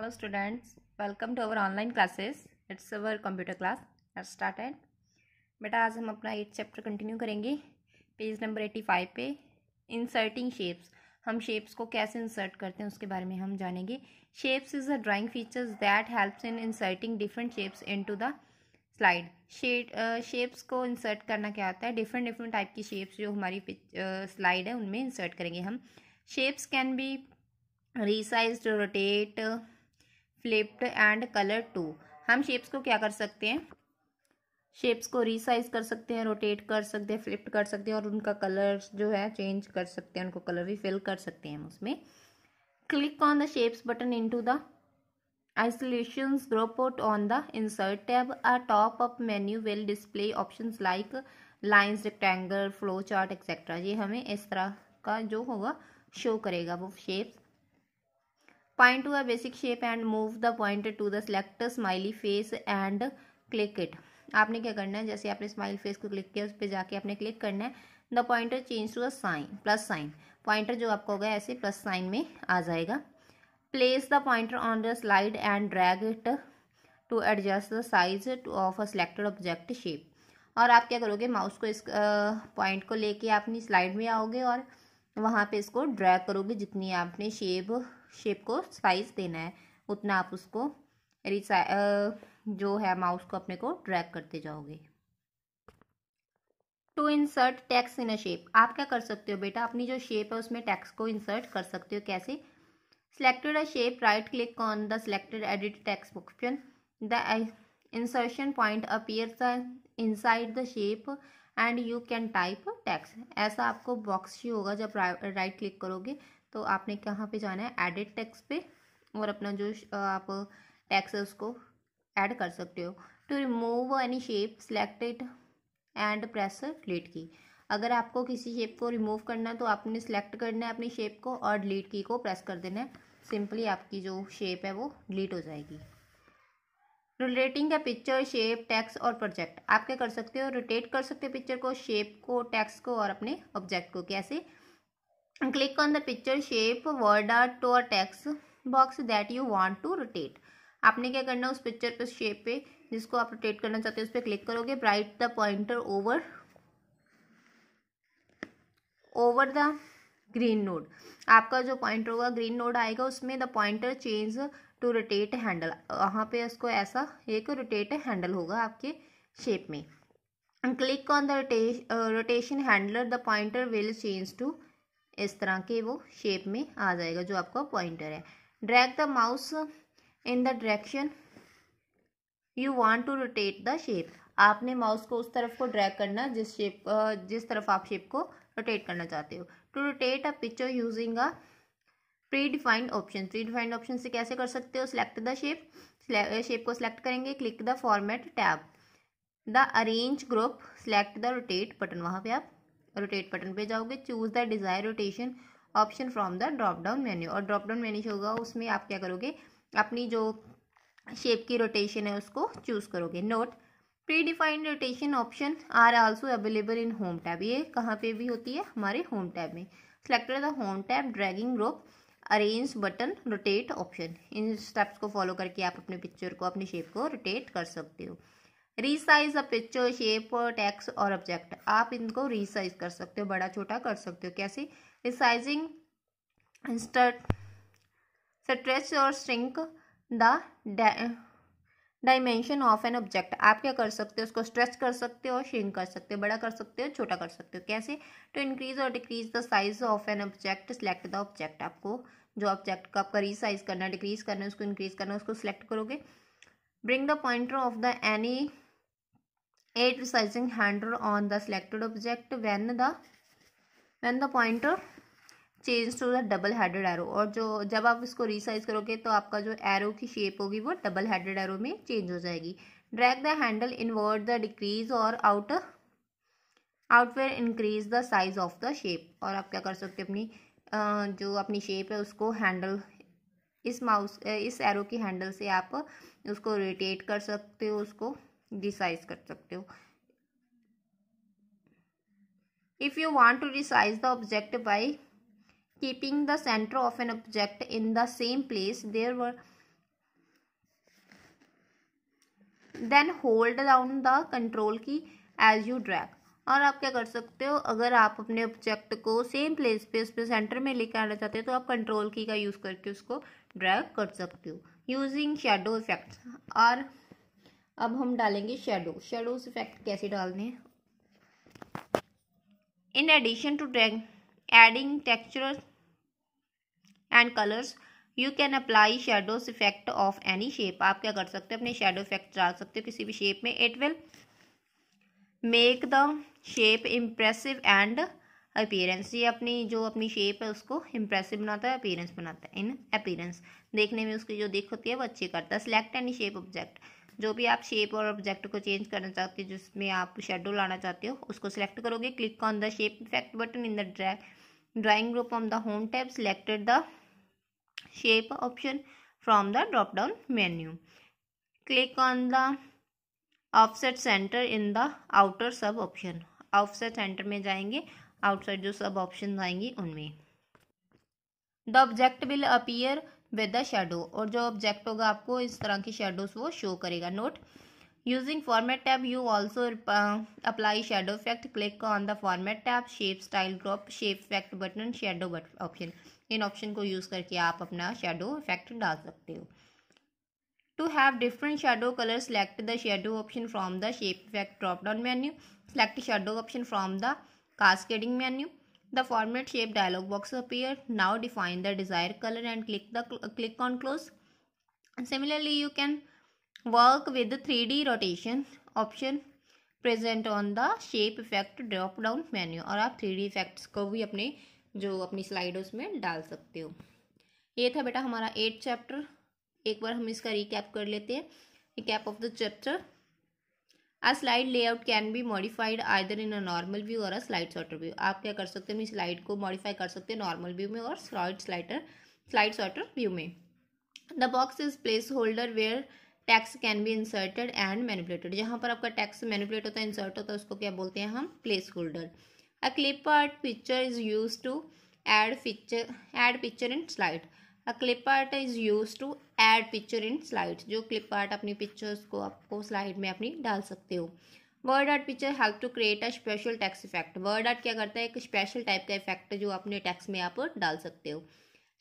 hello students. Welcome to our online classes. It's our computer class let's start बेटा आज हम अपना eight chapter continue करेंगे. Page number eighty five पे inserting shapes हम shapes को कैसे इंसर्ट करते हैं उसके बारे में हम जानेंगे. Shapes is a drawing features that helps in inserting different shapes into the slide shade shapes को इंसर्ट करना क्या होता है? डिफरेंट डिफरेंट टाइप की शेप्स जो हमारी स्लाइड uh, है उनमें इंसर्ट करेंगे हम. Shapes can be resize rotate flipped and colour too हम शेप्स को क्या कर सकते हैं? शेप्स को रिसाइज कर सकते हैं रोटेट कर सकते हैं फ्लिप्ट कर सकते हैं और उनका कलर जो है चेंज कर सकते हैं, उनको कलर भी फिल कर सकते हैं हम उसमें. Click on the shapes button into the group out on the insert tab. A top up menu will display options like lines, rectangle flow chart etc ये हमें इस तरह का जो होगा शो करेगा वो shapes Point to a basic shape and move the pointer to the select smiley face and click it. आपने क्या करना है? जैसे आपने स्माइल फेस को क्लिक किया, उस पर जाके आपने क्लिक करना है। The pointer change to a sign plus sign pointer जो आपको होगा, ऐसे प्लस साइन में आ जाएगा। Place the pointer on the slide and drag it to adjust the size of a selected object shape और आप क्या करोगे? माउस को इस पॉइंट को लेके अपनी स्लाइड में आओगे और वहाँ पे इसको ड्रैग करोगे जितनी आपने शेप शेप को साइज़ देना है, उतना आप उसको जो है माउस को अपने को ड्रैग करते जाओगे। To insert text in a shape आप क्या कर सकते हो बेटा? अपनी जो शेप है उसमें टैक्स को इंसर्ट कर सकते हो, कैसे? Selected a shape right click on the selected edit text option the insertion point appear inside the shape and you can type text ऐसा आपको बॉक्स ही होगा जब राइट क्लिक करोगे। तो आपने कहाँ पे जाना है? एडिट टैक्स पे और अपना जो आप टैक्स है उसको ऐड कर सकते हो। To remove any shape selected and press delete key अगर आपको किसी शेप को रिमूव करना है तो आपने सेलेक्ट करना है अपनी शेप को और डिलीट की को प्रेस कर देना है। सिंपली आपकी जो शेप है, वो डिलीट हो जाएगी। Rotating the picture shape text or project आप क्या कर सकते हो? रोटेट कर सकते हो पिक्चर को शेप को टैक्स को और अपने ऑब्जेक्ट को। कैसे? Click on the picture shape word art or text box that you want to rotate. आपने क्या करना है उस पिक्चर पे शेप पे, जिसको आप रोटेट करना चाहते हो, उस पर क्लिक करोगे bright the pointer over over the green node आपका जो पॉइंटर होगा ग्रीन नोड आएगा, उसमें the pointer change to rotate handle वहाँ पे उसको ऐसा एक रोटेट हैंडल होगा आपके शेप में. Click on the rotation handler the pointer will change to इस तरह के वो शेप में आ जाएगा जो आपका पॉइंटर है। Drag the mouse in the direction you want to rotate the shape आपने माउस को उस तरफ़ को ड्रैग करना, जिस शेप जिस तरफ़ आप शेप को रोटेट करना चाहते हो। To rotate a picture using a predefined option predefined option से कैसे कर सकते हो? सिलेक्ट द शेप शेप को सिलेक्ट करेंगे। Click the format tab the arrange group select the rotate button वहाँ पे आप रोटेट बटन पे जाओगे choose the desire rotation option from the drop down menu और ड्रॉप डाउन मेन्यू होगा, उसमें आप क्या करोगे? अपनी जो शेप की रोटेशन है, उसको चूज़ करोगे. Note predefined rotation option are also available in home tab ये कहाँ पे भी होती है? हमारे होम टैब में. Selected the home tab dragging group arrange button rotate option in steps को फॉलो करके आप अपने पिक्चर को, अपनी शेप को रोटेट कर सकते हो. Resize a picture shape text or object आप इनको रीसाइज कर सकते हो, बड़ा छोटा कर सकते हो, कैसे? Resizing stretch or shrink the dimension of an object आप क्या कर सकते हो, उसको स्ट्रेच कर सकते हो श्रिंक कर सकते हो, बड़ा कर सकते हो, छोटा कर सकते हो, कैसे? To increase or decrease the size of an object select the object आपको जो ऑब्जेक्ट का आपका रीसाइज करना डिक्रीज करना है उसको इंक्रीज करना है उसको सिलेक्ट करोगे। Bring the pointer of the any eight resizing handle on the selected object. When the when the pointer change to the double headed arrow or जो, जब आप इसको रिसाइज करोगे तो आपका जो एरो की शेप होगी वो डबल हेडेड एरो में चेंज हो जाएगी। Drag the handle invert the decrease or out outward increase the size of the shape और आप क्या कर सकते हो अपनी जो अपनी शेप है उसको हैंडल इस माउस इस एरो की हैंडल से आप उसको रोटेट कर सकते हो उसको। डिसाइज कर सकते हो। If you want to resize the object by keeping the centre of an object in the same place there where then hold down the control key as you drag और आप क्या कर सकते हो? अगर आप अपने ऑब्जेक्ट को सेम प्लेस पे उस पर सेंटर में लेकर आना चाहते हो तो आप कंट्रोल की का यूज़ करके उसको ड्रैग कर सकते हो। यूजिंग शेडो इफ़ेक्ट और अब हम डालेंगे शेडो शेडोज इफ़ेक्ट कैसे डालने in addition to adding texture and colours you can apply shadows effect of any shape आप क्या कर सकते हो? अपने शेडो इफ़ेक्ट डाल सकते हो किसी भी शेप में. It will make the shape impressive and appearance ये अपनी, जो अपनी शेप है, उसको इम्प्रेसिव बनाता है अपीयरेंस बनाता है. इन अपीयरेंस देखने में उसकी जो दिख होती है, वो अच्छी करता है. सिलेक्ट एनी शेप ऑब्जेक्ट जो भी आप शेप और ऑब्जेक्ट को चेंज करना चाहते हो, जिसमें आप शेडो लाना चाहते हो, उसको सिलेक्ट करोगे click on the shape effect button in the drag drawing group on the home tab selected the shape option from the drop down menu click on the offset centre in the outer sub option offset centre में जाएँगे outside जो सब option आएँगी उनमें। The object will appear with the shadow और जो object होगा आपको इस तरह की शेडोज वो शो करेगा. Note using format tab you also apply shadow effect click on the format tab shape style drop shape effect button shadow but option in option को यूज़ करके आप अपना शेडो इफ़ेक्ट डाल सकते हो. To have different shadow colour select the shadow option from the shape effect drop down menu. Select shadow option from the cascading menu. The format shape dialog box appear. Now define the desired color and click the click on close. And similarly, you can work with the 3D rotation option present on the shape effect drop down menu और आप 3D effects को भी अपने जो अपनी slide डाल सकते हो ये था बेटा हमारा एट चैप्टर एक बार हम इसका रिकैप कर लेते हैं recap of the chapter a slide layout can be modified either in a normal view or a slide sorter view आप क्या कर सकते हैं? स्लाइड को मॉडिफाई कर सकते हैं नॉर्मल व्यू में और slide slider slide sorter view में। The box is placeholder where text can be inserted and manipulated जहाँ पर आपका टैक्स मैनिपुलेट होता है इंसर्ट होता है, उसको क्या बोलते हैं हम? Placeholder a clip art picture is use to add picture add picture in slide a clip art is use to add picture in slide जो क्लिप आर्ट अपनी पिक्चर्स को आपको स्लाइड में अपनी डाल सकते हो। Word art picture help to create a special text effect word art क्या करता है? एक स्पेशल टाइप का इफ़ेक्ट जो अपने टैक्स में आप डाल सकते हो।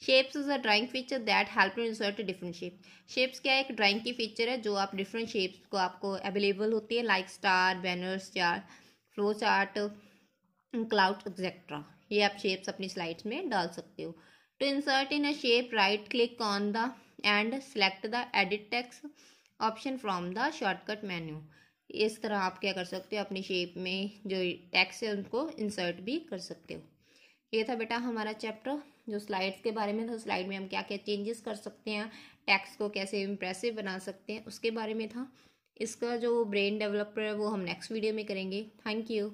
Shapes is a drawing feature that help to insert different shape shapes क्या है? एक ड्राइंग की फीचर है जो आप डिफरेंट शेप्स को आपको अवेलेबल होती है like star banners chart flow chart cloud etcetera ये आप शेप्स अपनी स्लाइड्स में डाल सकते हो। To insert in a shape, right click on the and select the edit text option from the shortcut menu. इस तरह आप क्या कर सकते हो अपनी शेप में जो टैक्स है उनको इंसर्ट भी कर सकते हो। ये था बेटा हमारा चैप्टर जो स्लाइड्स के बारे में था स्लाइड में हम क्या क्या चेंजेस कर सकते हैं टैक्स को कैसे इम्प्रेसिव बना सकते हैं उसके बारे में था। इसका जो ब्रेन डेवलपर है वो हम नेक्स्ट वीडियो में करेंगे। Thank you